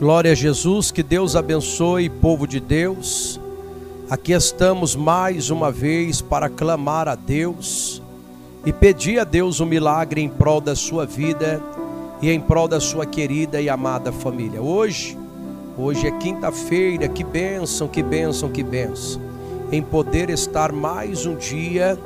Glória a Jesus, que Deus abençoe, povo de Deus. Aqui estamos mais uma vez para clamar a Deus e pedir a Deus um milagre em prol da sua vida e em prol da sua querida e amada família. Hoje, hoje é quinta-feira, que bênção, que bênção, que bênção. Em poder estar mais um dia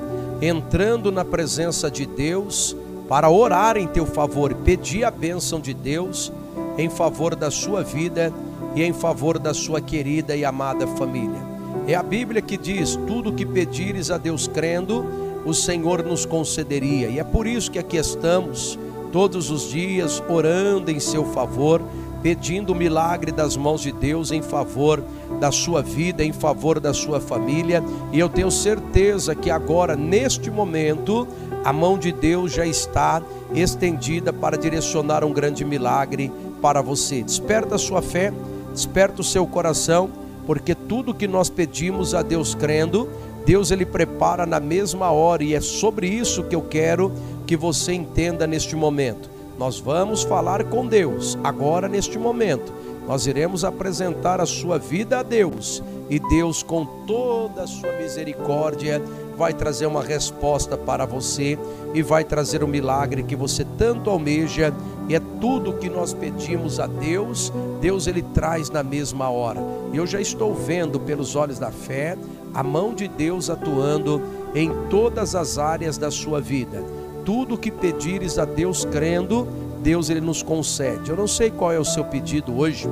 entrando na presença de Deus para orar em teu favor pedir a bênção de Deus em favor da sua vida e em favor da sua querida e amada família. É a Bíblia que diz: tudo que pedires a Deus crendo, o Senhor nos concederia. E é por isso que aqui estamos, todos os dias, orando em seu favor, pedindo o milagre das mãos de Deus em favor da sua vida, em favor da sua família. E eu tenho certeza que agora, neste momento, a mão de Deus já está estendida para direcionar um grande milagre para você. Desperta a sua fé, desperta o seu coração, porque tudo que nós pedimos a Deus crendo, Deus ele prepara na mesma hora e é sobre isso que eu quero que você entenda neste momento. Nós vamos falar com Deus agora neste momento. Nós iremos apresentar a sua vida a Deus e Deus com toda a sua misericórdia vai trazer uma resposta para você e vai trazer o milagre que você tanto almeja. E é tudo que nós pedimos a Deus, Deus ele traz na mesma hora. Eu já estou vendo pelos olhos da fé a mão de Deus atuando em todas as áreas da sua vida. Tudo que pedires a Deus crendo, Deus ele nos concede. Eu não sei qual é o seu pedido hoje.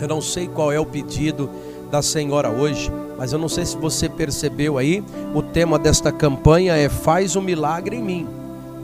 Eu não sei qual é o pedido da senhora hoje, mas eu não sei se você percebeu aí, o tema desta campanha é Faz um milagre em mim.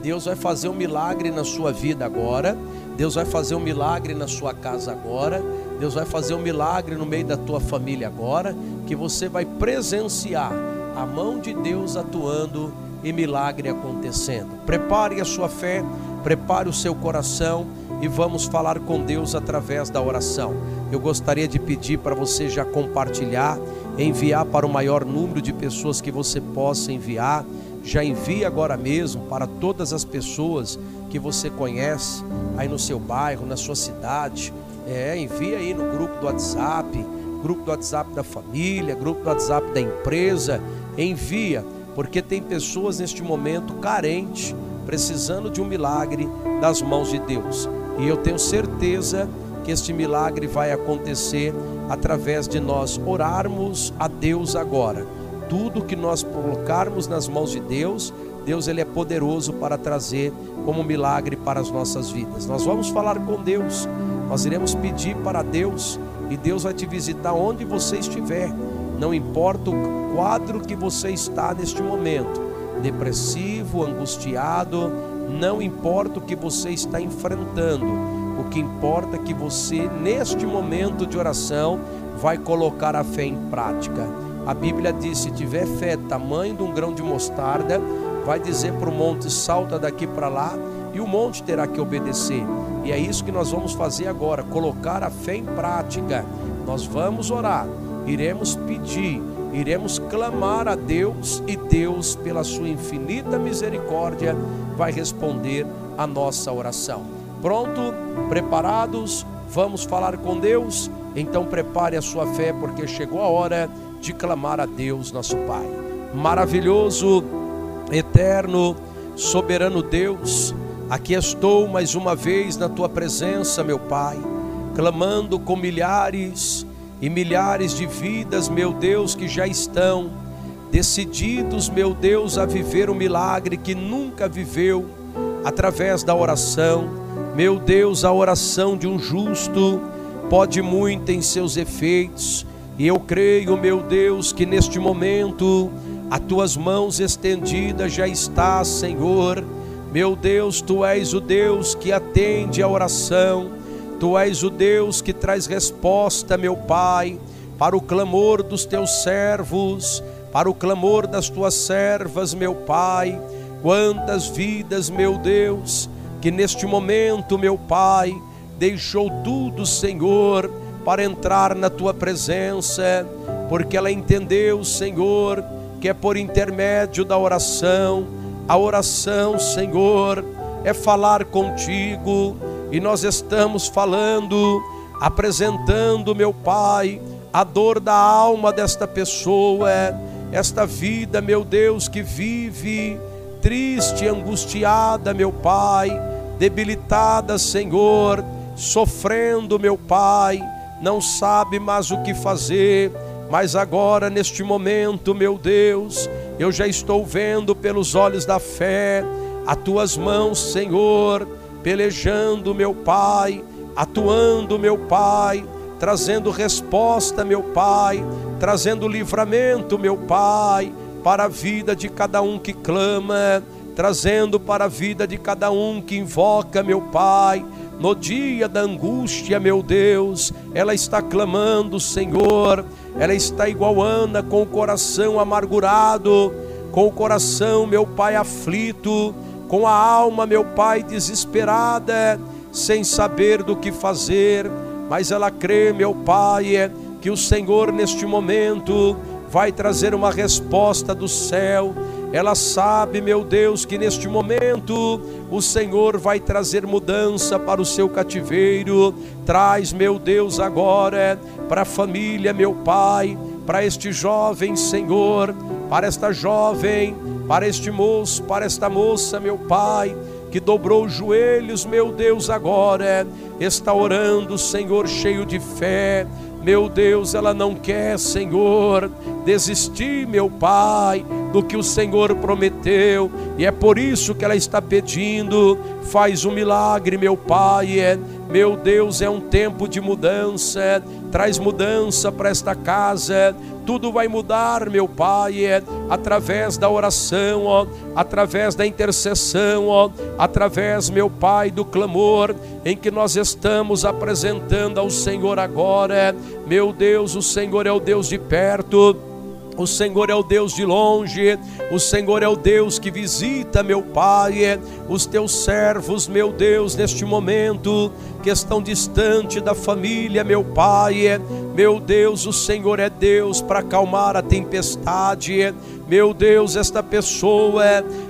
Deus vai fazer um milagre na sua vida agora, Deus vai fazer um milagre na sua casa agora, Deus vai fazer um milagre no meio da tua família agora, que você vai presenciar a mão de Deus atuando e milagre acontecendo. Prepare a sua fé, prepare o seu coração e vamos falar com Deus através da oração. Eu gostaria de pedir para você já compartilhar enviar para o maior número de pessoas que você possa enviar. Já envie agora mesmo para todas as pessoas que você conhece aí no seu bairro, na sua cidade. É, envia aí no grupo do WhatsApp, grupo do WhatsApp da família, grupo do WhatsApp da empresa. Envia, porque tem pessoas neste momento carentes, precisando de um milagre das mãos de Deus. E eu tenho certeza que este milagre vai acontecer através de nós orarmos a Deus agora. Tudo que nós colocarmos nas mãos de Deus, Deus ele é poderoso para trazer como milagre para as nossas vidas. Nós vamos falar com Deus, nós iremos pedir para Deus e Deus vai te visitar onde você estiver. Não importa o quadro que você está neste momento, depressivo, angustiado, não importa o que você está enfrentando que importa é que você, neste momento de oração, vai colocar a fé em prática. A Bíblia diz: se tiver fé tamanho de um grão de mostarda, vai dizer para o monte: salta daqui para lá, e o monte terá que obedecer. E é isso que nós vamos fazer agora: colocar a fé em prática. Nós vamos orar, iremos pedir, iremos clamar a Deus, e Deus, pela sua infinita misericórdia, vai responder a nossa oração. Pronto? Preparados? Vamos falar com Deus? Então prepare a sua fé, porque chegou a hora de clamar a Deus, nosso Pai. Maravilhoso, eterno, soberano Deus, aqui estou mais uma vez na tua presença, meu Pai, clamando com milhares e milhares de vidas, meu Deus, que já estão decididos, meu Deus, a viver o milagre que nunca viveu através da oração meu Deus, a oração de um justo pode muito em seus efeitos, e eu creio, meu Deus, que neste momento as tuas mãos estendidas já está, Senhor. Meu Deus, tu és o Deus que atende a oração, tu és o Deus que traz resposta, meu Pai, para o clamor dos teus servos, para o clamor das tuas servas, meu Pai. Quantas vidas, meu Deus, que neste momento, meu Pai, deixou tudo, Senhor, para entrar na tua presença, porque ela entendeu, Senhor, que é por intermédio da oração, a oração, Senhor, é falar contigo, e nós estamos falando apresentando, meu Pai, a dor da alma desta pessoa, esta vida, meu Deus, que vive triste, angustiada, meu Pai, debilitada, Senhor, sofrendo, meu Pai, não sabe mais o que fazer, mas agora, neste momento, meu Deus, eu já estou vendo pelos olhos da fé as tuas mãos, Senhor, pelejando, meu Pai, atuando, meu Pai, trazendo resposta, meu Pai, trazendo livramento, meu Pai, para a vida de cada um que clama, trazendo para a vida de cada um que invoca, meu Pai. No dia da angústia, meu Deus, ela está clamando, Senhor, ela está igual Ana, com o coração amargurado, com o coração, meu Pai, aflito, com a alma, meu Pai, desesperada, sem saber do que fazer, mas ela crê, meu Pai, que o Senhor neste momento vai trazer uma resposta do céu. Ela sabe, meu Deus, que neste momento o Senhor vai trazer mudança para o seu cativeiro. Traz, meu Deus, agora para a família, meu Pai, para este jovem, Senhor, para esta jovem, para este moço, para esta moça, meu Pai, que dobrou os joelhos, meu Deus, agora está orando, Senhor, cheio de fé. Meu Deus, ela não quer, Senhor, desistir, meu Pai, do que o Senhor prometeu, e é por isso que ela está pedindo: faz um milagre, meu Pai. Meu Deus, é um tempo de mudança, traz mudança para esta casa, tudo vai mudar, meu Pai, através da oração, ó, através da intercessão, ó, através, meu Pai, do clamor em que nós estamos apresentando ao Senhor agora. Meu Deus, o Senhor é o Deus de perto. O Senhor é o Deus de longe, o Senhor é o Deus que visita, meu Pai, os teus servos, meu Deus, neste momento que estão distante da família, meu Pai. Meu Deus, o Senhor é Deus para acalmar a tempestade. Meu Deus, esta pessoa,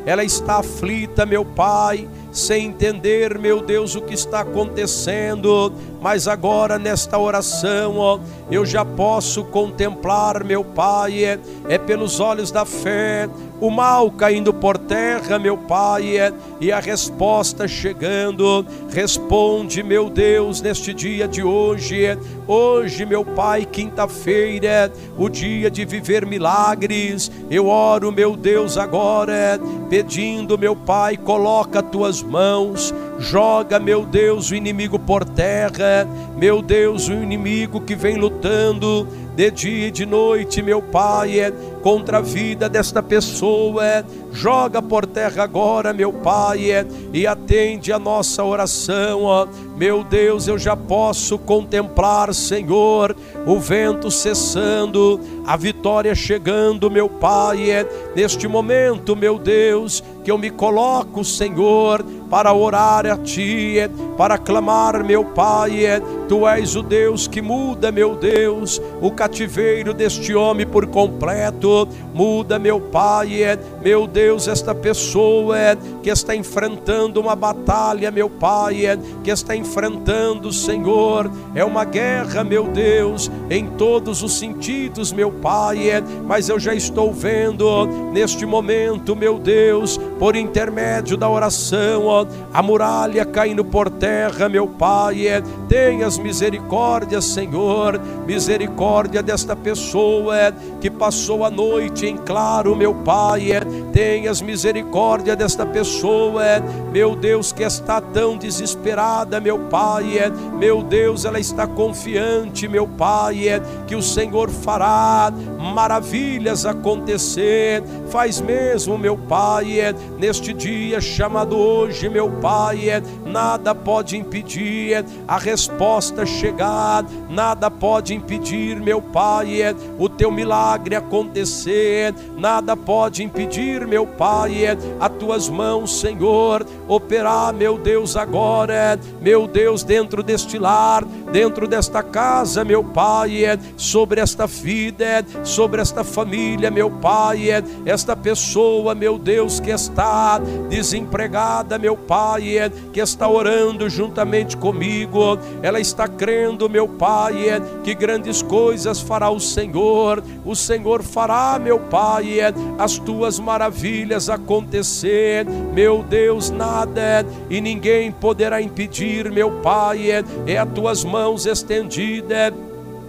ela está aflita, meu Pai sem entender, meu Deus, o que está acontecendo, mas agora nesta oração, ó, eu já posso contemplar, meu Pai, é, é pelos olhos da fé, o mal caindo por terra, meu Pai, é, e a resposta chegando. Responde, meu Deus, neste dia de hoje. É, hoje, meu Pai, quinta-feira, o dia de viver milagres. Eu oro, meu Deus, agora, pedindo, meu Pai, coloca tuas mãos, joga, meu Deus, o inimigo por terra, meu Deus, o inimigo que vem lutando de dia e de noite, meu Pai, é contra a vida desta pessoa. Joga por terra agora, meu Pai, é, e atende a nossa oração. Ó. Meu Deus, eu já posso contemplar, Senhor, o vento cessando, a vitória chegando, meu Pai. É, neste momento, meu Deus, que eu me coloco, Senhor, para orar a Ti, é, para clamar, meu Pai. Tu és o Deus que muda, meu Deus, o cativeiro deste homem por completo. Muda, meu Pai, meu Deus, esta pessoa é, que está enfrentando uma batalha, meu Pai, é, que está enfrentando, Senhor, é uma guerra, meu Deus, em todos os sentidos, meu Pai, é, mas eu já estou vendo neste momento, meu Deus, por intermédio da oração, ó, a muralha caindo por terra, meu Pai. É, tenhas misericórdia, Senhor, misericórdia desta pessoa é, que passou a noite em claro, meu Pai. É, tenhas misericórdia desta pessoa, é, meu Deus, que está tão desesperada, meu Pai. É, meu Deus, ela está confiante, meu Pai, é, que o Senhor fará maravilhas acontecer. Faz mesmo, meu Pai, é, neste dia chamado hoje, meu Pai, é, nada pode impedir é, a resposta chegar, nada pode impedir, meu Pai, é, o teu milagre acontecer, nada pode impedir, meu Pai, é, as tuas mãos, Senhor, operar, meu Deus, agora, é, meu Deus, dentro deste lar, dentro desta casa, meu Pai, é, sobre esta vida, é, sobre esta família, meu Pai, é, esta esta pessoa, meu Deus, que está desempregada, meu Pai, que está orando juntamente comigo, ela está crendo, meu Pai, que grandes coisas fará o Senhor, o Senhor fará, meu Pai, as tuas maravilhas acontecer, meu Deus, nada e ninguém poderá impedir, meu Pai, é as tuas mãos estendidas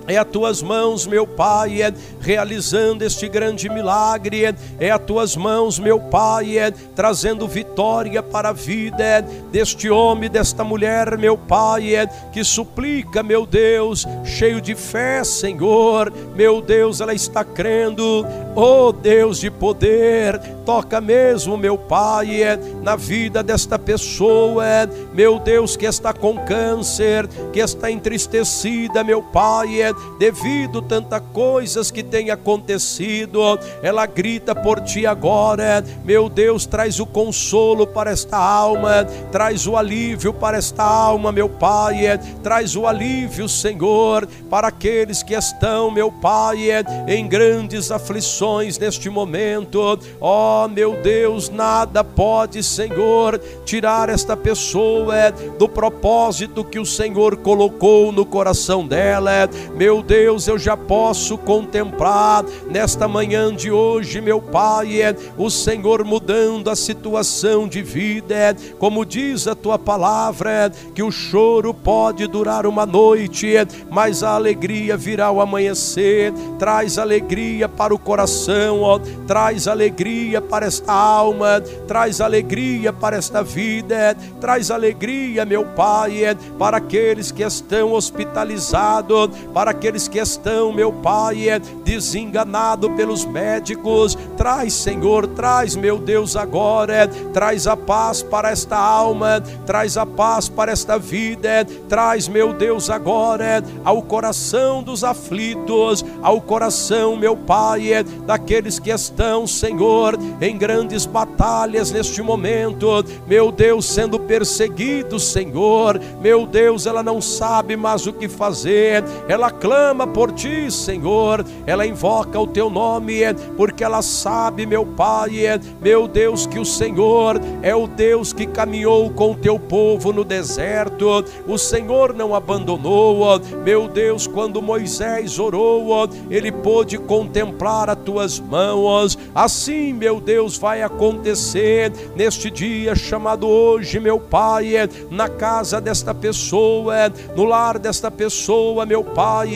é as tuas mãos, meu Pai, é, realizando este grande milagre. É, é as tuas mãos, meu Pai, é, trazendo vitória para a vida é, deste homem, desta mulher, meu Pai, é, que suplica, meu Deus, cheio de fé, Senhor. Meu Deus, ela está crendo. Oh Deus de poder, toca mesmo, meu Pai, é, na vida desta pessoa, é, meu Deus, que está com câncer, que está entristecida, meu Pai, é, devido tanta coisas que tem acontecido, ela grita por ti agora, meu Deus, traz o consolo para esta alma, traz o alívio para esta alma, meu Pai, traz o alívio, Senhor, para aqueles que estão, meu Pai, em grandes aflições neste momento, ó oh, meu Deus, nada pode, Senhor, tirar esta pessoa do propósito que o Senhor colocou no coração dela, meu meu Deus, eu já posso contemplar nesta manhã de hoje, meu Pai, é o Senhor mudando a situação de vida, é, como diz a tua palavra, é, que o choro pode durar uma noite, mas a alegria virá ao amanhecer. Traz alegria para o coração, ó, traz alegria para esta alma, traz alegria para esta vida, traz alegria, meu Pai, para aqueles que estão hospitalizados, para aqueles que estão, meu Pai, é desenganado pelos médicos. Traz, Senhor, traz, meu Deus, agora, é, traz a paz para esta alma, traz a paz para esta vida, é, traz, meu Deus, agora ao coração dos aflitos, ao coração, meu Pai, daqueles que estão, Senhor, em grandes batalhas neste momento, meu Deus, sendo perseguidos, Senhor, meu Deus, ela não sabe mais o que fazer, ela clama por ti, Senhor. Ela invoca o teu nome, porque ela sabe, meu Pai, meu Deus, que o Senhor é o Deus que caminhou com o teu povo no deserto. O Senhor não abandonou, meu Deus, quando Moisés orou, ele pôde contemplar as tuas mãos. Assim, meu Deus, vai acontecer neste dia chamado hoje, meu Pai, na casa desta pessoa, no lar desta pessoa, meu Pai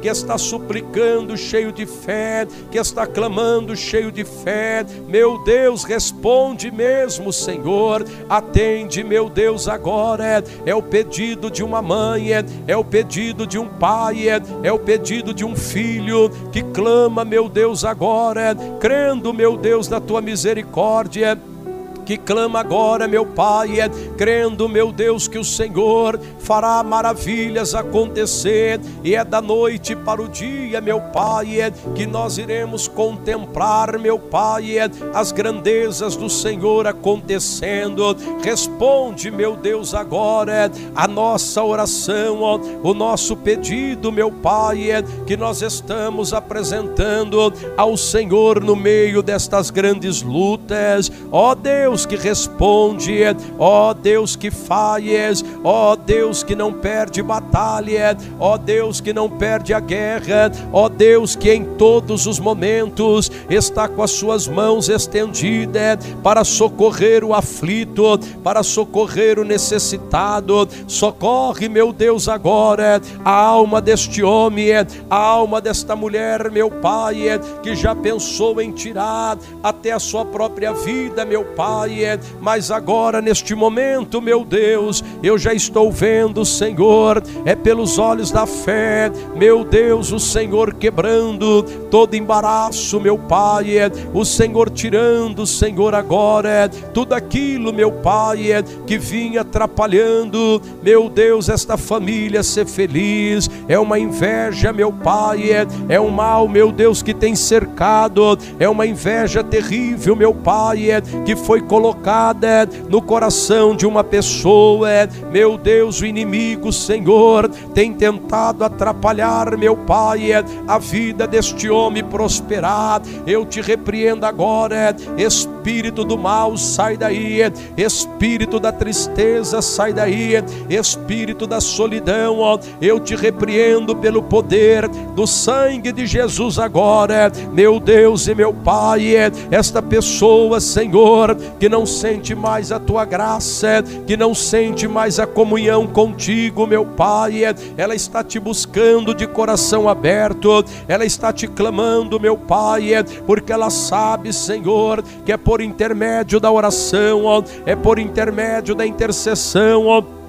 que está suplicando cheio de fé, que está clamando cheio de fé. Meu Deus, responde mesmo, Senhor. Atende, meu Deus, agora. É o pedido de uma mãe, é, é o pedido de um pai, é, é o pedido de um filho que clama, meu Deus, agora, crendo, meu Deus, na tua misericórdia que clama agora, meu Pai, é, crendo, meu Deus, que o Senhor fará maravilhas acontecer, e é da noite para o dia, meu Pai, é, que nós iremos contemplar, meu Pai, é, as grandezas do Senhor acontecendo. Responde, meu Deus, agora a nossa oração, o nosso pedido, meu Pai, que nós estamos apresentando ao Senhor no meio destas grandes lutas. Ó Deus, Deus que responde, ó Deus que faz, ó Deus que não perde batalha, ó Deus que não perde a guerra, ó Deus que em todos os momentos está com as suas mãos estendidas para socorrer o aflito, para socorrer o necessitado. Socorre, meu Deus, agora a alma deste homem, a alma desta mulher, meu Pai, que já pensou em tirar até a sua própria vida, meu Pai Pai, mas agora neste momento, meu Deus, eu já estou vendo, Senhor, é pelos olhos da fé, meu Deus, o Senhor quebrando todo embaraço, meu Pai, o Senhor tirando, Senhor, agora tudo aquilo, meu Pai, que vinha atrapalhando, meu Deus, esta família ser feliz, é uma inveja, meu Pai, é um mal, meu Deus, que tem cercado, é uma inveja terrível, meu Pai, que foi colocado colocada no coração de uma pessoa. Meu Deus, o inimigo, Senhor, tem tentado atrapalhar, meu Pai, a vida deste homem prosperar. Eu te repreendo agora, espírito do mal, sai daí, espírito da tristeza, sai daí, espírito da solidão, eu te repreendo pelo poder do sangue de Jesus agora, meu Deus e meu Pai, esta pessoa, Senhor, que não sente mais a tua graça, que não sente mais a comunhão contigo, meu Pai, ela está te buscando de coração aberto, ela está te clamando, meu Pai, porque ela sabe, Senhor, que é por intermédio da oração, é por intermédio da intercessão,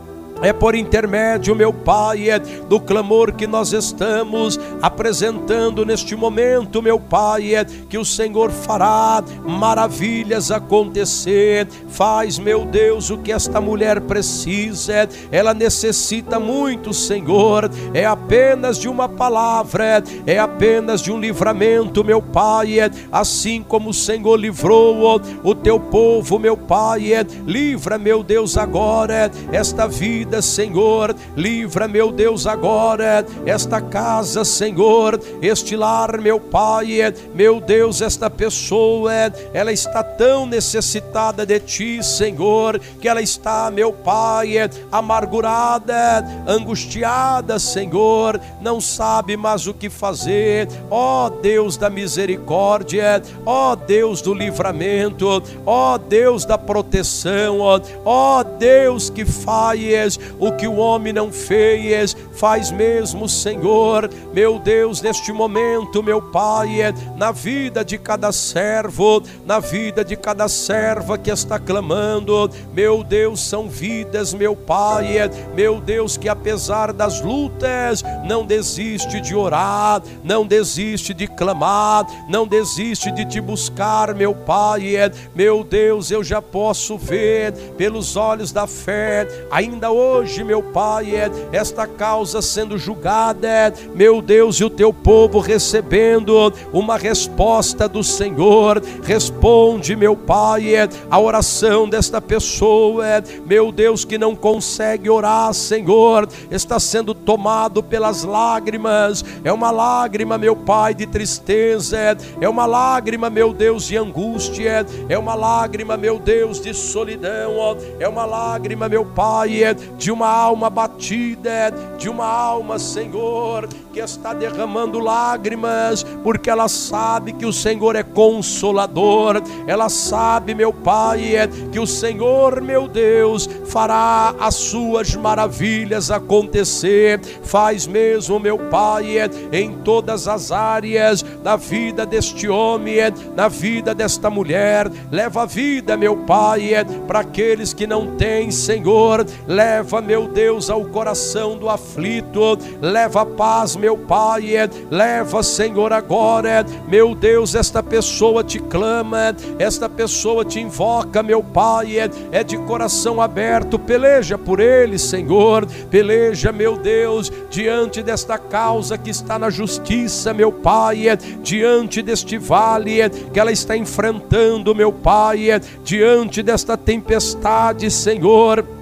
é por intermédio, meu Pai, é do clamor que nós estamos apresentando neste momento, meu Pai, é que o Senhor fará maravilhas acontecer. Faz, meu Deus, o que esta mulher precisa. Ela necessita muito, Senhor. É apenas de uma palavra, é apenas de um livramento, meu Pai. É assim como o Senhor livrou o teu povo, meu Pai. É livra, meu Deus, agora esta vida vida, Senhor. Livra, meu Deus, agora esta casa, Senhor, este lar, meu Pai, meu Deus, esta pessoa, ela está tão necessitada de Ti, Senhor, que ela está, meu Pai, amargurada, angustiada, Senhor, não sabe mais o que fazer. Ó oh, Deus da misericórdia, ó oh, Deus do livramento, ó oh, Deus da proteção, ó Deus que faz o que o homem não fez, faz mesmo, Senhor, meu Deus, neste momento, meu Pai, é na vida de cada servo, na vida de cada serva que está clamando, meu Deus, são vidas, meu Pai, é, meu Deus, que apesar das lutas, não desiste de orar, não desiste de clamar, não desiste de te buscar, meu Pai, é, meu Deus, eu já posso ver pelos olhos da fé, ainda hoje hoje, meu Pai, é esta causa sendo julgada, é, meu Deus, e o teu povo recebendo uma resposta do Senhor. Responde, meu Pai, é, a oração desta pessoa, meu Deus, que não consegue orar, Senhor, está sendo tomado pelas lágrimas. É uma lágrima, meu Pai, de tristeza, é uma lágrima, meu Deus, de angústia, é uma lágrima, meu Deus, de solidão, é uma lágrima, meu Pai, de uma alma batida, de uma alma, Senhor, que está derramando lágrimas, porque ela sabe que o Senhor é consolador, ela sabe, meu Pai, que o Senhor, meu Deus, fará as suas maravilhas acontecer, faz mesmo, meu Pai, em todas as áreas da vida deste homem, na vida desta mulher, leva a vida, meu Pai, para aqueles que não têm, Senhor, leva meu Deus, ao coração do aflito. Leva paz, meu Pai. Leva, Senhor, agora, meu Deus, esta pessoa te clama, esta pessoa te invoca, meu Pai. É de coração aberto, peleja por ele, Senhor. Peleja, meu Deus, diante desta causa que está na justiça, meu Pai. Diante deste vale que ela está enfrentando, meu Pai. Diante desta tempestade, Senhor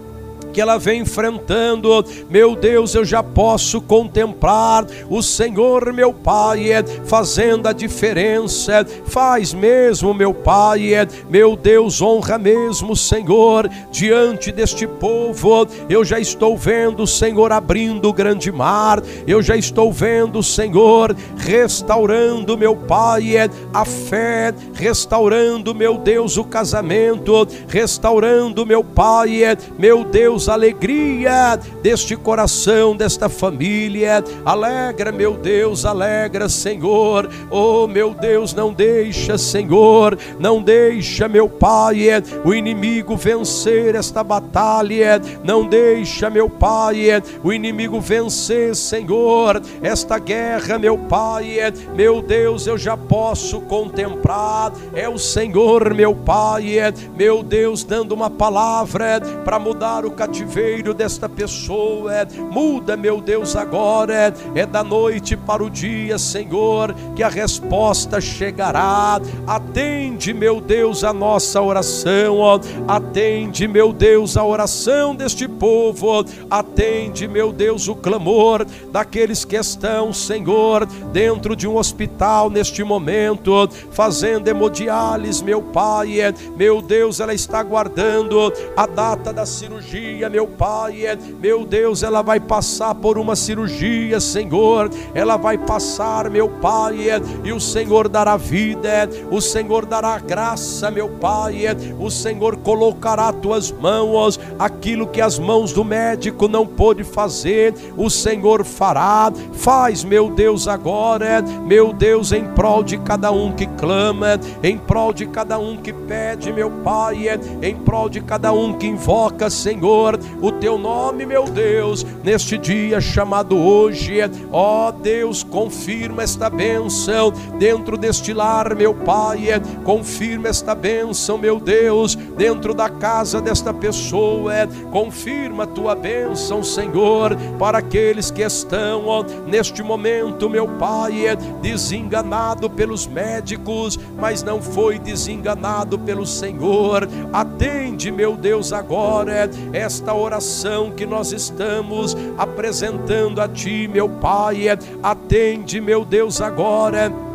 que ela vem enfrentando, meu Deus, eu já posso contemplar o Senhor, meu Pai, é, fazendo a diferença. Faz mesmo, meu Pai, é, meu Deus, honra mesmo, Senhor, diante deste povo. Eu já estou vendo o Senhor abrindo o grande mar, eu já estou vendo o Senhor restaurando, meu Pai, é, a fé, restaurando, meu Deus, o casamento, restaurando, meu Pai, meu Deus, alegria deste coração, desta família. Alegra, meu Deus, alegra, Senhor. Oh, meu Deus, não deixa, Senhor, não deixa, meu Pai, o inimigo vencer esta batalha. Não deixa, meu Pai, o inimigo vencer, Senhor, esta guerra, meu Pai. Meu Deus, eu já posso contemplar. É o Senhor, meu Pai, meu Deus, dando uma palavra para mudar o caminho cativeiro desta pessoa. Muda, meu Deus, agora. É da noite para o dia, Senhor, que a resposta chegará. Atende, meu Deus, a nossa oração. Atende, meu Deus, a oração deste povo. Atende, meu Deus, o clamor daqueles que estão, Senhor, dentro de um hospital neste momento, fazendo hemodiálise, meu Pai. Meu Deus, ela está aguardando a data da cirurgia, meu Pai. Meu Deus, ela vai passar por uma cirurgia, Senhor. Ela vai passar, meu Pai, e o Senhor dará vida, o Senhor dará graça, meu Pai. O Senhor colocará tuas mãos aquilo que as mãos do médico não pôde fazer, o Senhor fará. Faz, meu Deus, agora, meu Deus, em prol de cada um que clama, em prol de cada um que pede, meu Pai, em prol de cada um que invoca, Senhor, o teu nome, meu Deus, neste dia chamado hoje. Ó Deus, confirma esta bênção dentro deste lar, meu Pai. Confirma esta bênção, meu Deus, dentro da casa desta pessoa. Confirma a tua bênção, Senhor, para aqueles que estão ó, neste momento, meu Pai, desenganado pelos médicos, mas não foi desenganado pelo Senhor. Atende, meu Deus, agora esta oração que nós estamos apresentando a Ti, meu Pai. Atende, meu Deus, agora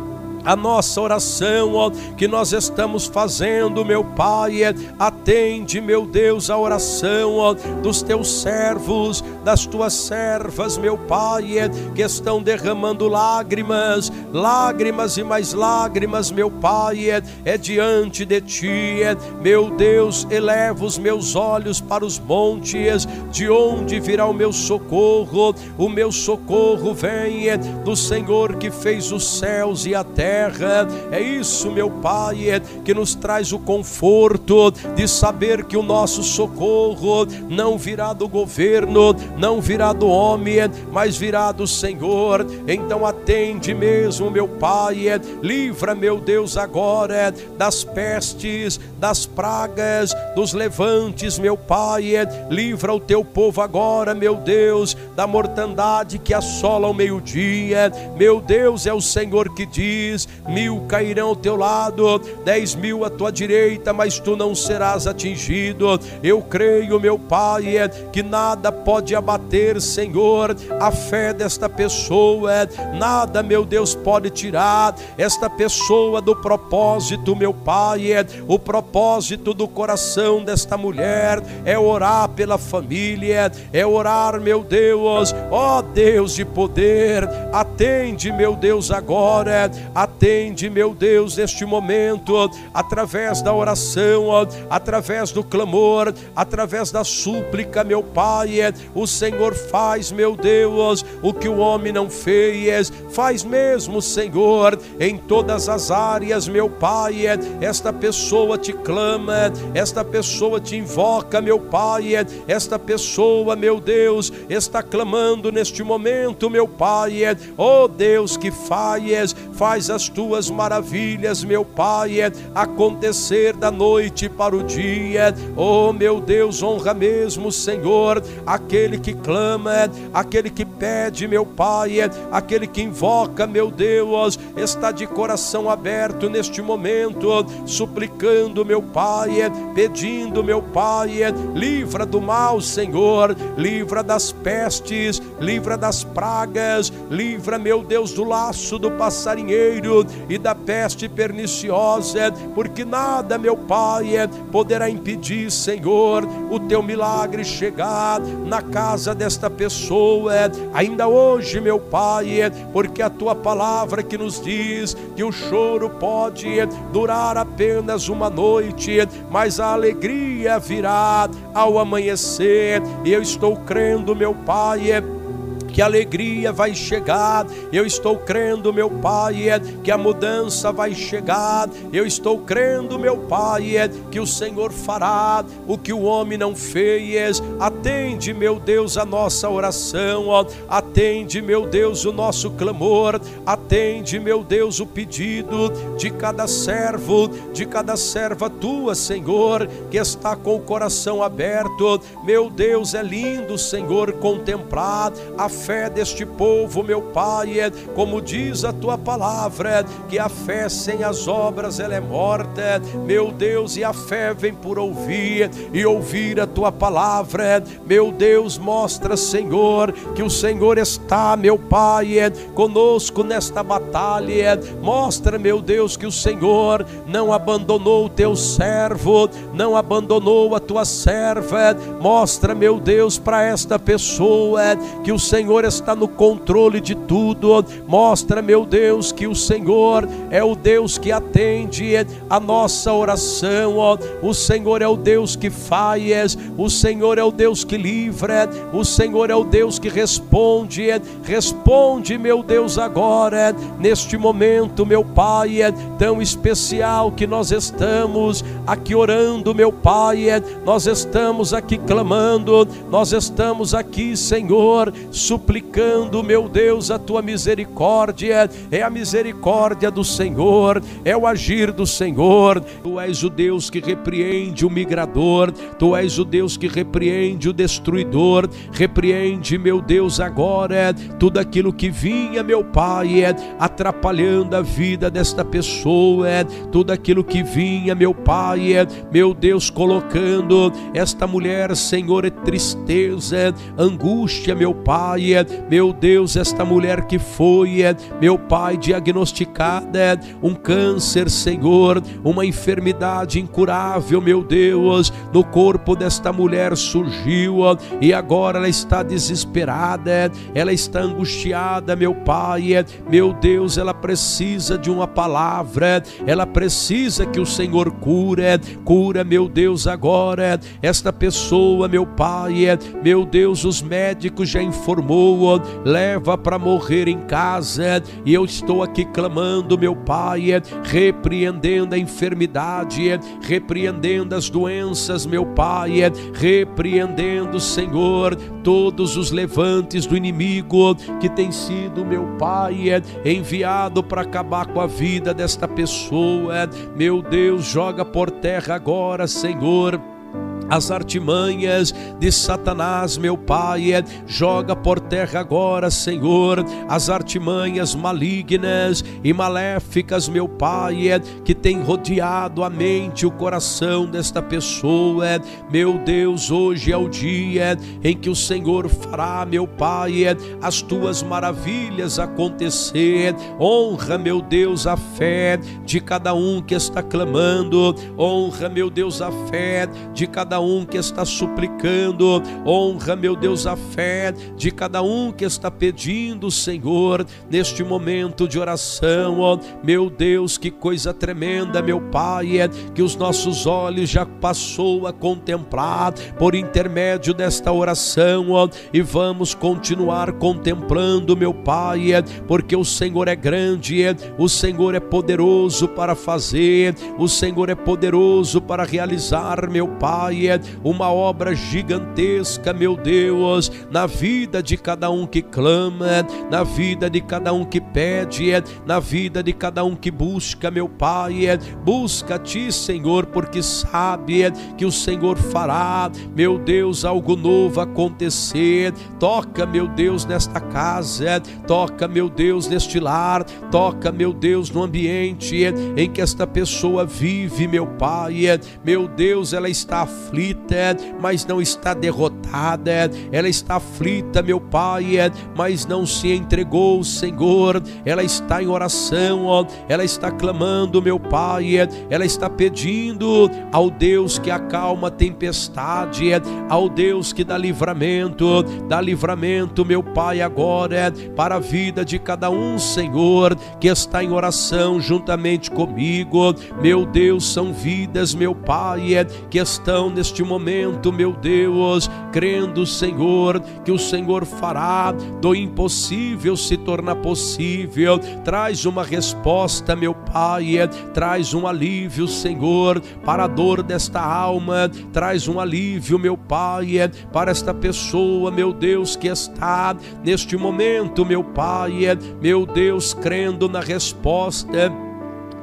a nossa oração ó, que nós estamos fazendo, meu Pai, é, atende, meu Deus, a oração ó, dos teus servos, das tuas servas, meu Pai, é, que estão derramando lágrimas, lágrimas e mais lágrimas, meu Pai, é, é diante de ti, meu Deus, eleva os meus olhos para os montes, de onde virá o meu socorro? O meu socorro vem do Senhor que fez os céus e a terra terra. É isso, meu Pai, que nos traz o conforto de saber que o nosso socorro não virá do governo, não virá do homem, mas virá do Senhor. Então atende mesmo, meu Pai, livra, meu Deus, agora das pestes, das pragas, dos levantes, meu Pai, livra o teu povo agora, meu Deus, da mortandade que assola o meio-dia. Meu Deus, é o Senhor que diz: mil cairão ao teu lado, dez mil à tua direita, mas tu não serás atingido. Eu creio, meu Pai, é que nada pode abater, Senhor, a fé desta pessoa, nada, meu Deus, pode tirar esta pessoa do propósito, meu Pai, é o propósito do coração desta mulher é orar pela família, é orar, meu Deus, ó Deus de poder, atende, meu Deus, agora, atende atende, meu Deus, neste momento, através da oração, através do clamor, através da súplica, meu Pai. O Senhor faz, meu Deus, o que o homem não fez, faz mesmo, Senhor, em todas as áreas, meu Pai. Esta pessoa te clama, esta pessoa te invoca, meu Pai. Esta pessoa, meu Deus, está clamando neste momento, meu Pai. Oh Deus, que faz, faz tuas maravilhas, meu Pai, é acontecer da noite para o dia. Oh, meu Deus, honra mesmo, Senhor, aquele que clama, aquele que pede, meu Pai, aquele que invoca, meu Deus, está de coração aberto neste momento, suplicando, meu Pai, pedindo, meu Pai, livra do mal, Senhor, livra das pestes, livra das pragas, livra, meu Deus, do laço do passarinheiro, e da peste perniciosa, porque nada, meu Pai, poderá impedir, Senhor, o teu milagre chegar na casa desta pessoa, ainda hoje, meu Pai, porque a tua palavra que nos diz que o choro pode durar apenas uma noite, mas a alegria virá ao amanhecer, e eu estou crendo, meu Pai que a alegria vai chegar. Eu estou crendo, meu Pai, é que a mudança vai chegar. Eu estou crendo, meu Pai, é que o Senhor fará o que o homem não fez. Atende, meu Deus, a nossa oração. Atende, meu Deus, o nosso clamor. Atende, meu Deus, o pedido de cada servo, de cada serva tua, Senhor, que está com o coração aberto. Meu Deus, é lindo, Senhor, contemplar a fé deste povo, meu Pai, é como diz a tua palavra, que a fé sem as obras ela é morta. Meu Deus, e a fé vem por ouvir e ouvir a tua palavra. Meu Deus, mostra, Senhor, que o Senhor está, meu Pai, é conosco nesta batalha. Mostra, meu Deus, que o Senhor não abandonou o teu servo, não abandonou a tua serva. Mostra, meu Deus, para esta pessoa que o Senhor está no controle de tudo. Mostra, meu Deus, que o Senhor é o Deus que atende a nossa oração. O Senhor é o Deus que faz, o Senhor é o Deus que livra, o Senhor é o Deus que responde. Responde, meu Deus, agora, neste momento, meu Pai, tão especial que nós estamos aqui orando, meu Pai, nós estamos aqui clamando, nós estamos aqui, Senhor, suplicando, meu Deus, a tua misericórdia, é a misericórdia do Senhor, é o agir do Senhor. Tu és o Deus que repreende o migrador, tu és o Deus que repreende o destruidor, repreende, meu Deus, agora tudo aquilo que vinha, meu Pai, atrapalhando a vida desta pessoa, tudo aquilo que vinha, meu Pai, meu Deus, colocando esta mulher, Senhor, é tristeza, angústia, meu Pai, meu Deus, esta mulher que foi, meu Pai, diagnosticada um câncer, Senhor, uma enfermidade incurável, meu Deus, no corpo desta mulher surgiu e agora ela está desesperada, ela está angustiada, meu Pai, meu Deus, ela precisa de uma palavra, ela precisa que o Senhor cura, cura, meu Deus, agora esta pessoa, meu Pai, meu Deus, os médicos já informou, leva para morrer em casa, e eu estou aqui clamando, meu Pai, repreendendo a enfermidade, repreendendo as doenças, meu Pai, repreendendo, Senhor, todos os levantes do inimigo que tem sido, meu Pai, enviado para acabar com a vida desta pessoa. Meu Deus, joga por terra agora, Senhor as artimanhas de Satanás, meu Pai, joga por terra agora, Senhor, as artimanhas malignas e maléficas, meu Pai, que tem rodeado a mente e o coração desta pessoa. Meu Deus, hoje é o dia em que o Senhor fará, meu Pai, as tuas maravilhas acontecer. Honra, meu Deus, a fé de cada um que está clamando, honra, meu Deus, a fé de cada cada um que está suplicando, honra, meu Deus, a fé de cada um que está pedindo, Senhor, neste momento de oração, ó, meu Deus, que coisa tremenda, meu Pai, é que os nossos olhos já passou a contemplar por intermédio desta oração, ó, e vamos continuar contemplando, meu Pai, é, porque o Senhor é grande, é, o Senhor é poderoso para fazer, o Senhor é poderoso para realizar, meu Pai, uma obra gigantesca, meu Deus, na vida de cada um que clama, na vida de cada um que pede, na vida de cada um que busca, meu Pai. Busca a Ti, Senhor, porque sabe que o Senhor fará, meu Deus, algo novo acontecer. Toca, meu Deus, nesta casa, toca, meu Deus, neste lar, toca, meu Deus, no ambiente em que esta pessoa vive, meu Pai. Meu Deus, ela está aflita aflita, mas não está derrotada. Ela está aflita, meu Pai, mas não se entregou, Senhor. Ela está em oração, ó. ela está clamando, meu Pai. Ela está pedindo ao Deus que acalma a tempestade, ao Deus que dá livramento, dá livramento, meu Pai, agora para a vida de cada um, Senhor, que está em oração juntamente comigo. Meu Deus, são vidas, meu Pai, que estão nesse neste momento, meu Deus, crendo, Senhor, que o Senhor fará do impossível se tornar possível. Traz uma resposta, meu Pai, traz um alívio, Senhor, para a dor desta alma, traz um alívio, meu Pai, para esta pessoa, meu Deus, que está neste momento, meu Pai, meu Deus, crendo na resposta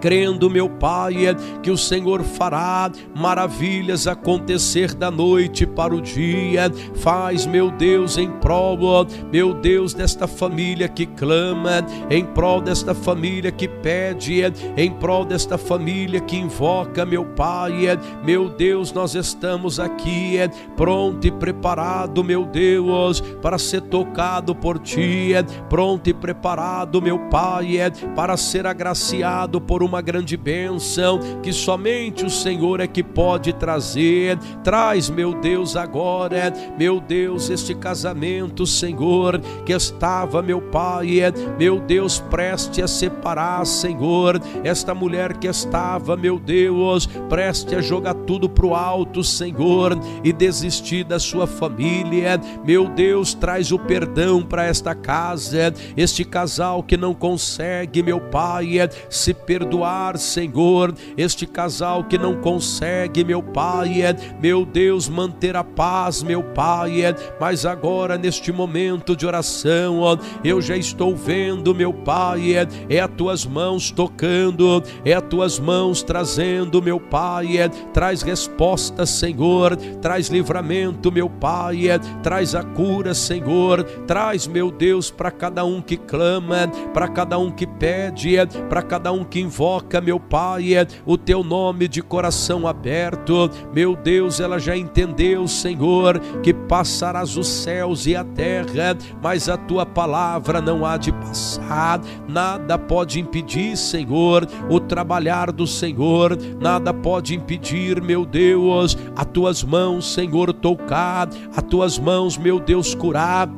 crendo, meu Pai, que o Senhor fará maravilhas acontecer da noite para o dia. Faz, meu Deus, em prol, meu Deus, desta família que clama, em prol desta família que pede, em prol desta família que invoca, meu Pai. Meu Deus, nós estamos aqui pronto e preparado, meu Deus, para ser tocado por ti, pronto e preparado, meu Pai, para ser agraciado por uma uma grande bênção que somente o Senhor é que pode trazer. Traz, meu Deus, agora, meu Deus, este casamento, Senhor, que estava, meu Pai, meu Deus, preste a separar, Senhor, esta mulher que estava, meu Deus, preste a jogar tudo para o alto, Senhor, e desistir da sua família. Meu Deus, traz o perdão para esta casa, este casal que não consegue, meu Pai, se perdoar abençoar, Senhor, este casal que não consegue, meu Pai, é, meu Deus, manter a paz, meu Pai, é, mas agora neste momento de oração, eu já estou vendo, meu Pai, é, é as tuas mãos tocando, é as tuas mãos trazendo, meu Pai, traz resposta, Senhor, traz livramento, meu Pai, traz a cura, Senhor, traz, meu Deus, para cada um que clama, para cada um que pede, para cada um que invoca invoca, meu Pai, é o teu nome de coração aberto. Meu Deus, ela já entendeu, Senhor, que passarás os céus e a terra, mas a tua palavra não há de passar. Nada pode impedir, Senhor, o trabalhar do Senhor, nada pode impedir, meu Deus, as tuas mãos, Senhor, tocar, as tuas mãos, meu Deus, curar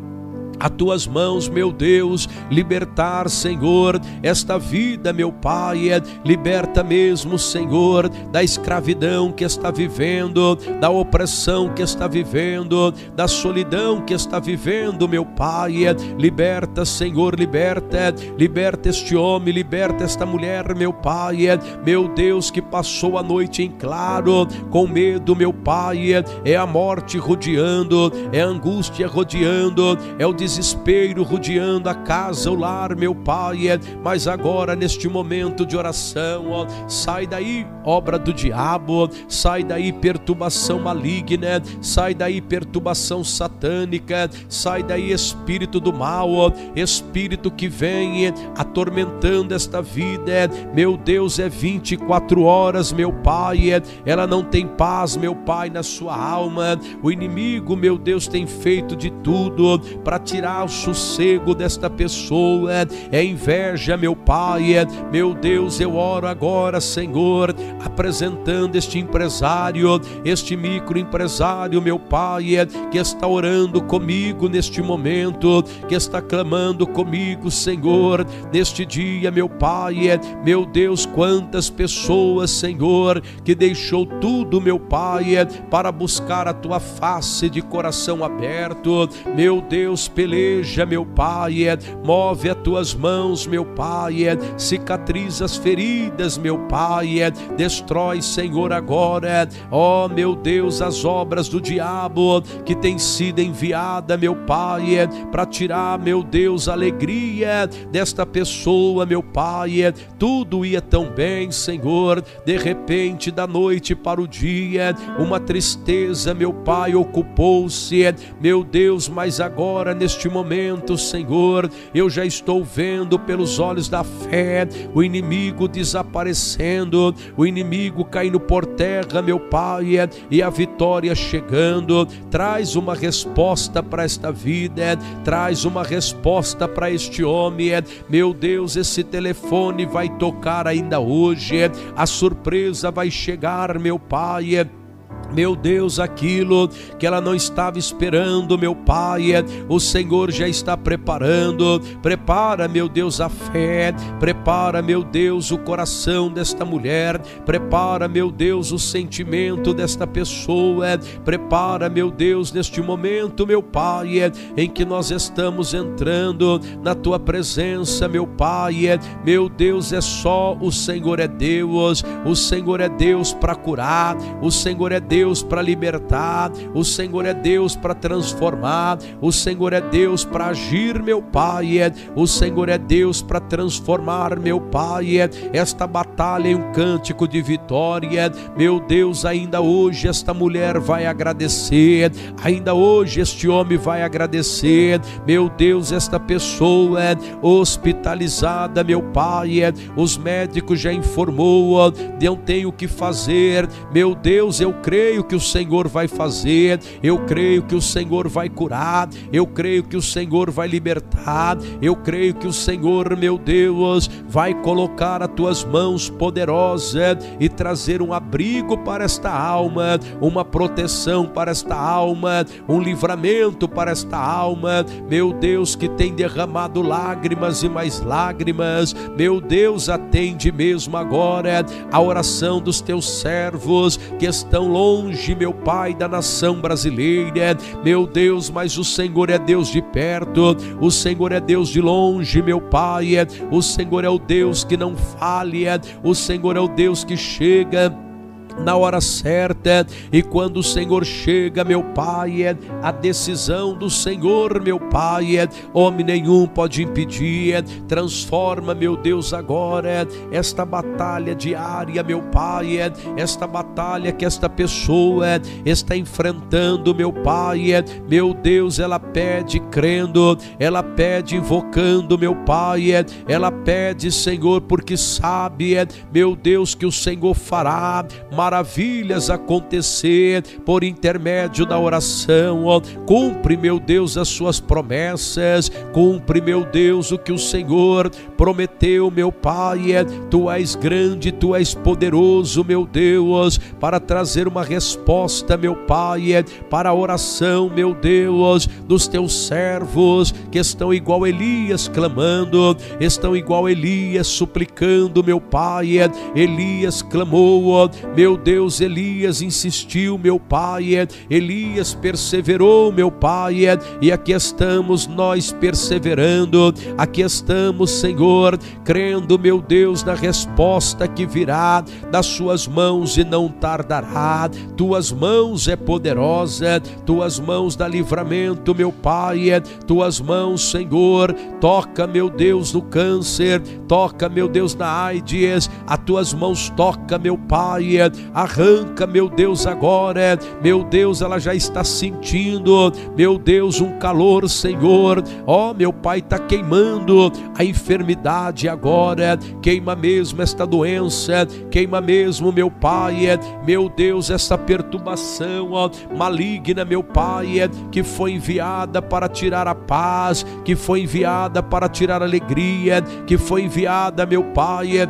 a tuas mãos, meu Deus, libertar, Senhor, esta vida, meu Pai, é, liberta mesmo, Senhor, da escravidão que está vivendo, da opressão que está vivendo, da solidão que está vivendo, meu Pai, é, liberta, Senhor, liberta, liberta este homem, liberta esta mulher, meu Pai, é, meu Deus, que passou a noite em claro, com medo, meu Pai, é a morte rodeando, é a angústia rodeando, é o desespero rodeando a casa, o lar, meu Pai. É, mas agora, neste momento de oração, ó, sai daí, obra do diabo, sai daí, perturbação maligna, sai daí, perturbação satânica, sai daí, espírito do mal, ó, espírito que vem atormentando esta vida. É, meu Deus, é 24 horas, meu Pai, é, ela não tem paz, meu Pai, na sua alma. O inimigo, meu Deus, tem feito de tudo para te tirar o sossego desta pessoa, é inveja, meu Pai, é, meu Deus, eu oro agora, Senhor, apresentando este empresário, este microempresário, meu Pai, é, que está orando comigo neste momento, que está clamando comigo, Senhor, neste dia, meu Pai, é, meu Deus, quantas pessoas, Senhor, que deixou tudo, meu Pai, é, para buscar a tua face de coração aberto, meu Deus, peleja, meu Pai, é, move as tuas mãos, meu Pai, é, cicatriza as feridas, meu Pai, é, destrói, Senhor, agora, ó meu Deus, as obras do diabo que tem sido enviada, meu Pai, para tirar, meu Deus, a alegria desta pessoa, meu Pai, tudo ia tão bem, Senhor, de repente, da noite para o dia, uma tristeza, meu Pai, ocupou-se, meu Deus, mas agora, neste neste momento, Senhor, eu já estou vendo pelos olhos da fé o inimigo desaparecendo, o inimigo caindo por terra, meu Pai, e a vitória chegando. Traz uma resposta para esta vida, traz uma resposta para este homem. Meu Deus, esse telefone vai tocar ainda hoje, a surpresa vai chegar, meu Pai meu Deus, aquilo que ela não estava esperando, meu Pai, o Senhor já está preparando. Prepara, meu Deus, a fé, prepara, meu Deus, o coração desta mulher, prepara, meu Deus, o sentimento desta pessoa, prepara, meu Deus, neste momento, meu Pai, em que nós estamos entrando na tua presença, meu Pai. Meu Deus, é só o Senhor é Deus, o Senhor é Deus para curar, o Senhor é Deus Deus para libertar, o Senhor é Deus para transformar, o Senhor é Deus para agir, meu Pai, o Senhor é Deus para transformar, meu Pai. Esta batalha é um cântico de vitória, meu Deus, ainda hoje esta mulher vai agradecer, ainda hoje este homem vai agradecer, meu Deus, esta pessoa é hospitalizada, meu Pai, os médicos já informou, não tenho o que fazer, meu Deus, eu creio creio que o Senhor vai fazer, eu creio que o Senhor vai curar, eu creio que o Senhor vai libertar, eu creio que o Senhor, meu Deus, vai colocar as tuas mãos poderosas e trazer um abrigo para esta alma, uma proteção para esta alma, um livramento para esta alma, meu Deus, que tem derramado lágrimas e mais lágrimas, meu Deus, atende mesmo agora a oração dos teus servos que estão longe longe, meu Pai, da nação brasileira, meu Deus, mas o Senhor é Deus de perto, o Senhor é Deus de longe, meu Pai, o Senhor é o Deus que não falha, o Senhor é o Deus que chega na hora certa, e quando o Senhor chega, meu Pai, é a decisão do Senhor, meu Pai, é homem nenhum pode impedir. É, transforma, meu Deus, agora é esta batalha diária, meu Pai, é esta batalha que esta pessoa é, está enfrentando, meu Pai, é meu Deus, ela pede crendo, ela pede invocando, meu Pai, é ela pede, Senhor, porque sabe, é meu Deus, que o Senhor fará maravilhas acontecer por intermédio da oração. Cumpre, meu Deus, as suas promessas. Cumpre, meu Deus, o que o Senhor prometeu, meu Pai. É, tu és grande, tu és poderoso, meu Deus, para trazer uma resposta, meu Pai, é, para a oração, meu Deus, dos teus servos que estão igual Elias clamando, estão igual Elias suplicando, meu Pai. É, Elias clamou, meu meu Deus, Elias insistiu, meu Pai, é, Elias perseverou, meu Pai, é, e aqui estamos nós perseverando, aqui estamos, Senhor, crendo, meu Deus, na resposta que virá das Suas mãos e não tardará. Tuas mãos é poderosa, Tuas mãos dá livramento, meu Pai, é, Tuas mãos, Senhor, toca, meu Deus, no câncer, toca, meu Deus, na AIDS, a Tuas mãos toca, meu Pai, Arranca, meu Deus, agora. Meu Deus, ela já está sentindo, meu Deus, um calor, Senhor. Ó, oh, meu Pai, está queimando a enfermidade agora. Queima mesmo esta doença, queima mesmo, meu Pai. Meu Deus, essa perturbação maligna, meu Pai, que foi enviada para tirar a paz, que foi enviada para tirar a alegria, que foi enviada, meu Pai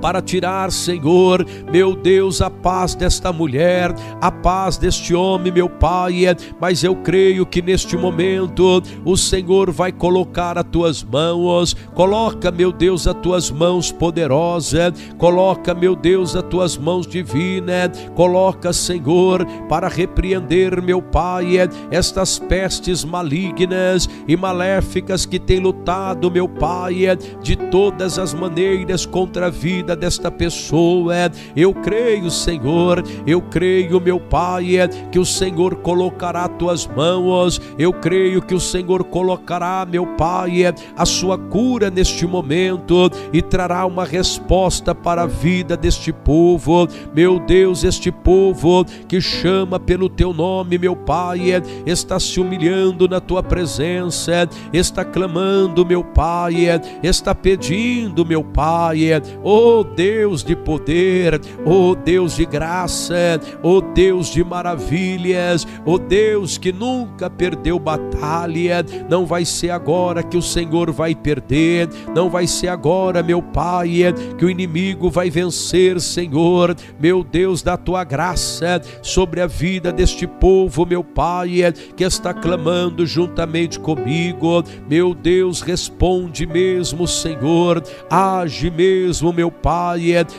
para tirar, Senhor, meu Deus, a paz desta mulher, a paz deste homem, meu Pai. Mas eu creio que neste momento o Senhor vai colocar as tuas mãos, coloca, meu Deus, as tuas mãos poderosas, coloca, meu Deus, as tuas mãos divinas, coloca, Senhor, para repreender, meu Pai, estas pestes malignas e maléficas que têm lutado, meu Pai, de todas as maneiras contra a vida desta pessoa. Eu creio, Senhor, eu creio, meu Pai, que o Senhor colocará tuas mãos. Eu creio que o Senhor colocará, meu Pai, a sua cura neste momento e trará uma resposta para a vida deste povo. Meu Deus, este povo que chama pelo teu nome, meu Pai, está se humilhando na tua presença, está clamando, meu Pai, está pedindo, meu Pai. Oh, oh Deus de poder, oh Deus de graça, oh Deus de maravilhas, oh Deus que nunca perdeu batalha, não vai ser agora que o Senhor vai perder, não vai ser agora, meu Pai, que o inimigo vai vencer, Senhor, meu Deus, da tua graça sobre a vida deste povo, meu Pai, que está clamando juntamente comigo, meu Deus, responde mesmo, Senhor, age mesmo, meu Pai,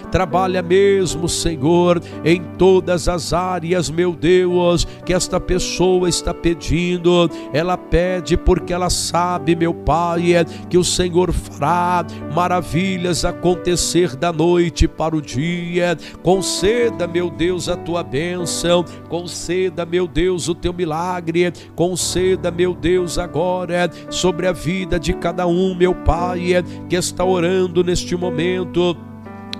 trabalha mesmo, Senhor, em todas as áreas, meu Deus, que esta pessoa está pedindo, ela pede porque ela sabe, meu Pai, que o Senhor fará maravilhas acontecer da noite para o dia. Conceda, meu Deus, a tua bênção, conceda, meu Deus, o teu milagre, conceda, meu Deus, agora sobre a vida de cada um, meu Pai, que está orando neste momento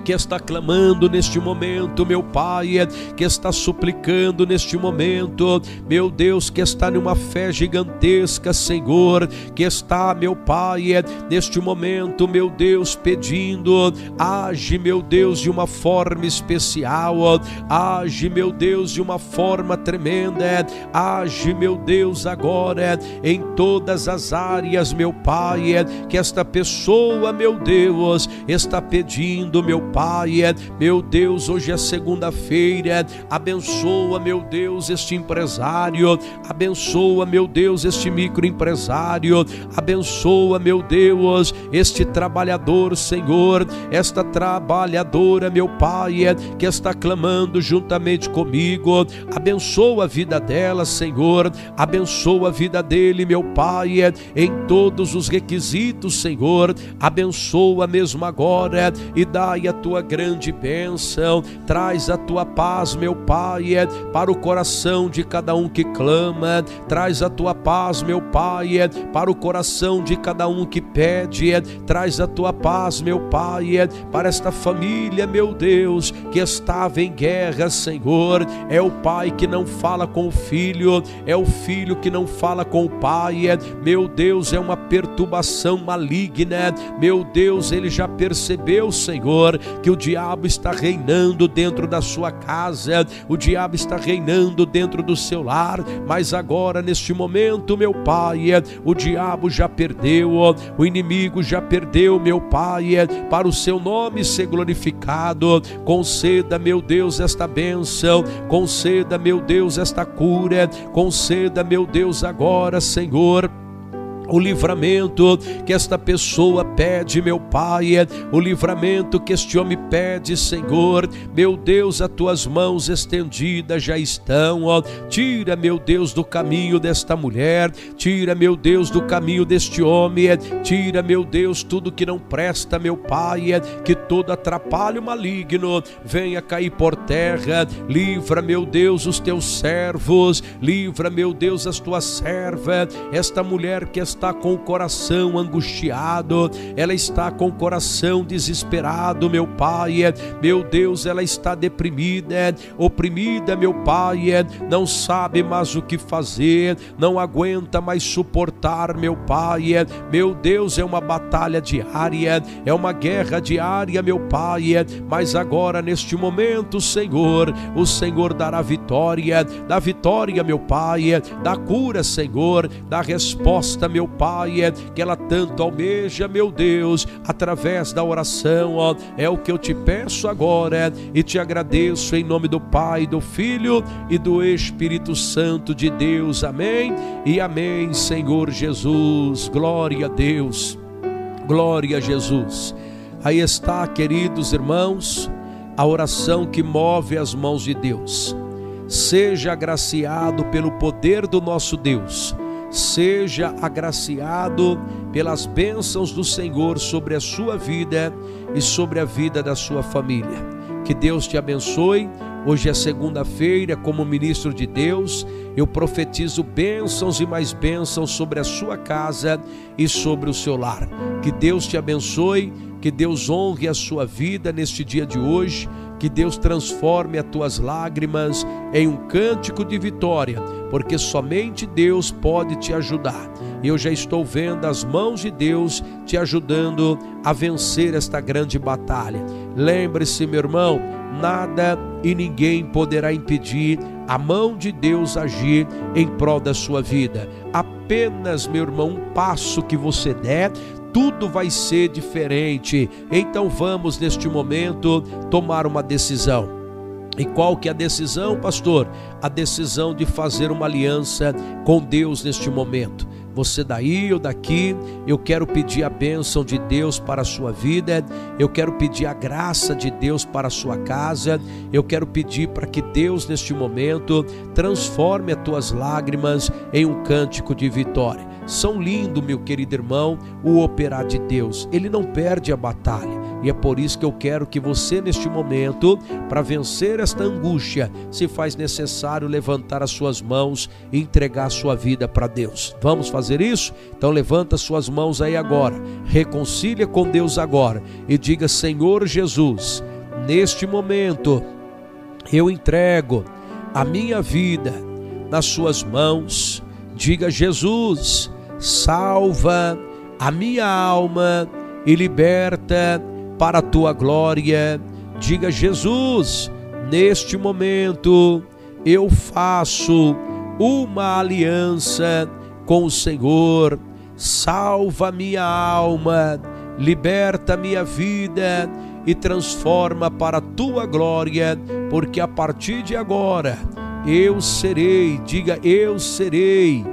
que está clamando neste momento, meu Pai, que está suplicando neste momento, meu Deus, que está numa fé gigantesca, Senhor, que está, meu Pai, neste momento, meu Deus, pedindo, age, meu Deus, de uma forma especial, age, meu Deus, de uma forma tremenda, age, meu Deus, agora em todas as áreas, meu Pai, que esta pessoa, meu Deus, está pedindo, meu Pai Pai, meu Deus, hoje é segunda-feira, abençoa, meu Deus, este empresário, abençoa, meu Deus, este microempresário, abençoa, meu Deus, este trabalhador, Senhor, esta trabalhadora, meu Pai, que está clamando juntamente comigo, abençoa a vida dela, Senhor, abençoa a vida dele, meu Pai, em todos os requisitos, Senhor, abençoa mesmo agora e dai a tua grande bênção, traz a tua paz, meu Pai, é, para o coração de cada um que clama, traz a tua paz, meu Pai, é, para o coração de cada um que pede, é, traz a tua paz, meu Pai, para esta família, meu Deus, que estava em guerra, Senhor, é o pai que não fala com o filho, é o filho que não fala com o pai, meu Deus, é uma perturbação maligna, meu Deus, ele já percebeu, Senhor, que o diabo está reinando dentro da sua casa, o diabo está reinando dentro do seu lar, mas agora, neste momento, meu Pai, o diabo já perdeu, o inimigo já perdeu, meu Pai, para o seu nome ser glorificado. Conceda, meu Deus, esta bênção, conceda, meu Deus, esta cura, conceda, meu Deus, agora, Senhor o livramento que esta pessoa pede, meu Pai, é o livramento que este homem pede, Senhor, meu Deus, as tuas mãos estendidas já estão, ó. Tira, meu Deus, do caminho desta mulher, tira, meu Deus, do caminho deste homem, é. tira, meu Deus, tudo que não presta, meu Pai, é. que todo atrapalho maligno venha cair por terra, livra, meu Deus, os teus servos, livra, meu Deus, as tuas servas, esta mulher que está está com o coração angustiado, ela está com o coração desesperado, meu Pai. Meu Deus, ela está deprimida, oprimida, meu Pai, não sabe mais o que fazer, não aguenta mais suportar, meu Pai. Meu Deus, é uma batalha diária, é uma guerra diária, meu Pai. Mas agora, neste momento, Senhor, o Senhor dará vitória, dá vitória, meu Pai, dá cura, Senhor, dá resposta, meu Pai, é que ela tanto almeja, meu Deus, através da oração, ó, é o que eu te peço agora e te agradeço em nome do Pai, do Filho e do Espírito Santo de Deus. Amém e amém, Senhor Jesus. Glória a Deus. Glória a Jesus. Aí está, queridos irmãos, a oração que move as mãos de Deus. Seja agraciado pelo poder do nosso Deus seja agraciado pelas bênçãos do Senhor sobre a sua vida e sobre a vida da sua família. Que Deus te abençoe. Hoje é segunda-feira, como ministro de Deus, eu profetizo bênçãos e mais bênçãos sobre a sua casa e sobre o seu lar. Que Deus te abençoe, que Deus honre a sua vida neste dia de hoje que Deus transforme as tuas lágrimas em um cântico de vitória, porque somente Deus pode te ajudar. Eu já estou vendo as mãos de Deus te ajudando a vencer esta grande batalha. Lembre-se, meu irmão, nada e ninguém poderá impedir a mão de Deus agir em prol da sua vida. Apenas, meu irmão, um passo que você der, tudo vai ser diferente. Então vamos neste momento tomar uma decisão. E qual que é a decisão, pastor? A decisão de fazer uma aliança com Deus neste momento você daí ou daqui, eu quero pedir a bênção de Deus para a sua vida, eu quero pedir a graça de Deus para a sua casa, eu quero pedir para que Deus, neste momento, transforme as tuas lágrimas em um cântico de vitória. São lindo, meu querido irmão, o operar de Deus, ele não perde a batalha. E é por isso que eu quero que você, neste momento, para vencer esta angústia, se faz necessário levantar as suas mãos e entregar a sua vida para Deus. Vamos fazer isso? Então levanta suas mãos aí agora, reconcilia com Deus agora e diga: Senhor Jesus, neste momento eu entrego a minha vida nas suas mãos. Diga: Jesus, salva a minha alma e liberta para a tua glória. Diga, Jesus, neste momento eu faço uma aliança com o Senhor. Salva minha alma, liberta minha vida e transforma para a tua glória, porque a partir de agora eu serei, diga eu serei,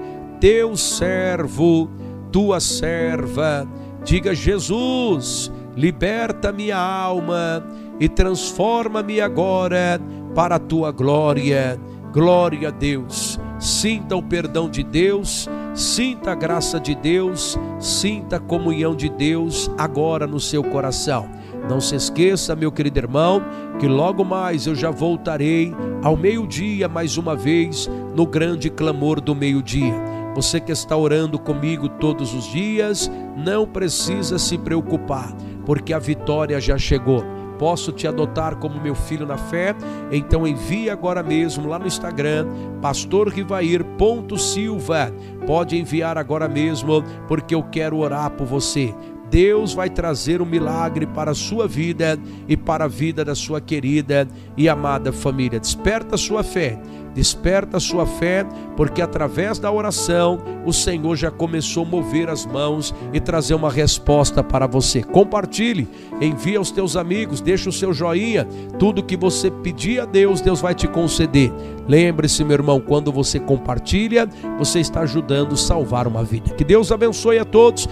teu servo, tua serva. Diga Jesus, liberta minha alma e transforma-me agora para a tua glória. Glória a Deus. Sinta o perdão de Deus, sinta a graça de Deus, sinta a comunhão de Deus agora no seu coração. Não se esqueça, meu querido irmão, que logo mais eu já voltarei ao meio-dia mais uma vez no grande clamor do meio-dia. Você que está orando comigo todos os dias, não precisa se preocupar porque a vitória já chegou. Posso te adotar como meu filho na fé? Então envie agora mesmo lá no Instagram, pastorrivair.silva. Pode enviar agora mesmo, porque eu quero orar por você. Deus vai trazer um milagre para a sua vida e para a vida da sua querida e amada família. Desperta a sua fé Desperta a sua fé, porque através da oração o Senhor já começou a mover as mãos e trazer uma resposta para você. Compartilhe, envie aos teus amigos, deixa o seu joinha. Tudo que você pedir a Deus, Deus vai te conceder. Lembre-se, meu irmão, quando você compartilha, você está ajudando a salvar uma vida. Que Deus abençoe a todos.